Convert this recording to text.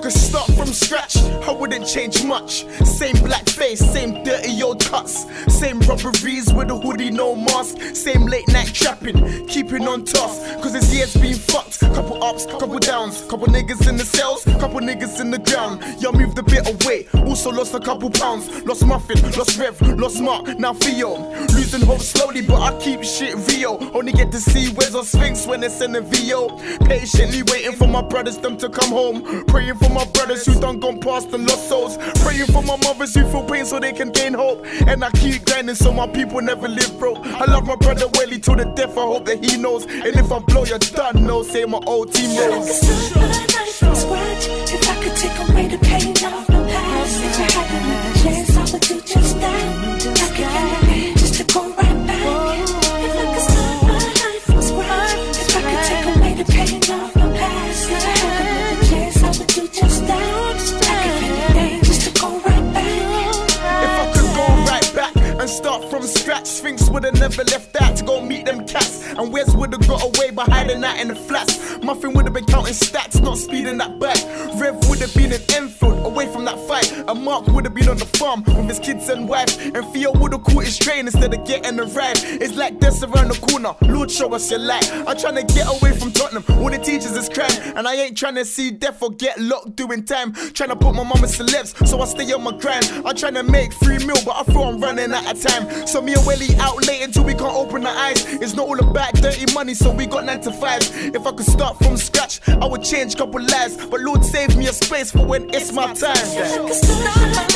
from scratch, I wouldn't change much. Same black face, same dirty old cuts. Same robberies with a hoodie, no mask. Same late night trapping, keeping on task. Cause this year's been fucked. Couple ups, couple downs. Couple niggas in the cells, couple niggas in the ground. Y'all moved a bit away, also lost a couple pounds. Lost Muffin, lost Rev, lost Mark, now Theo. Losing hope slowly, but I keep shit real. Only get to see Wes or Sphinx when it's in the VO. Patiently waiting for my brothers, them to come home. Praying for my brothers who done gone past and lost souls. Praying for my mothers who feel pain so they can gain hope. And I keep grinding so my people never live broke. I love my brother Welly to the death, I hope that he knows. And if I blow, you're done, no, say my old team knows. From scratch, Sphinx would've never left that to go meet them cats. And Wes would've got away by hiding that in the flats. Muffin would've been counting stats, not speeding that back. Rev would've been in Enfield, away Mark would've been on the farm with his kids and wife. And Theo would've caught his train instead of getting a ride. It's like this around the corner, Lord show us your light. I'm trying to get away from Tottenham, all the teachers is crying. And I ain't trying to see death or get locked doing time. Trying to put my mama celebs, so I stay on my grind. I'm trying to make free meal, but I feel I'm running out of time. So me and Welly out late until we can't open our eyes. It's not all about dirty money, so we got nine to fives. If I could start from scratch, I would change couple lives. But Lord save me a space for when it's my time life.